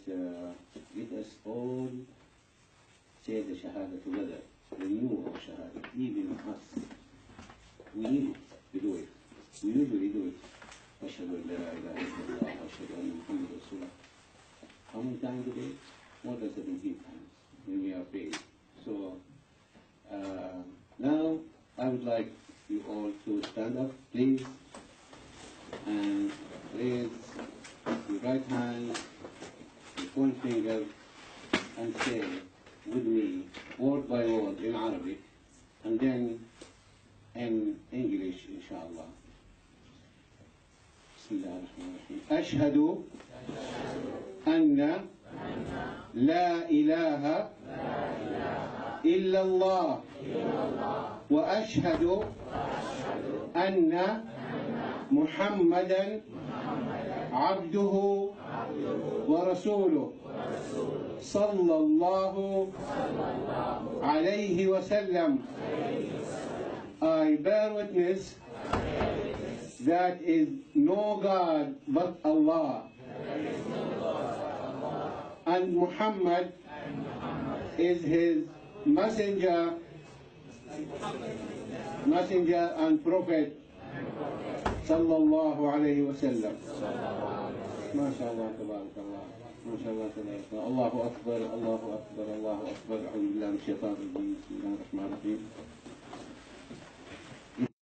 uh, let us all say the Shahada together, renew our Shahada, even us. We need it to do it. We usually do it. أشهد أن لا إله إلا الله وأشهد أن محمد رسول الله. How many times a day? More than 17 times when we are praying. So uh, now I would like you all to stand up, please, and raise point finger, and say with me, word by word in Arabic, and then in English, inshallah. بسم الله الرحمن الرحيم أشهد أن لا إله إلا الله وأشهد أن محمدا عبده ورسوله صلى الله عليه وسلم I bear witness that is no God but Allah and Muhammad is his messenger messenger and prophet صلى الله عليه وسلم. ما شاء الله تبارك الله. ما شاء الله تبارك الله. الله أكبر الله أكبر الله أكبر. أعوذ بالله من الشيطان الرجيم. بسم الله الرحمن الرحيم.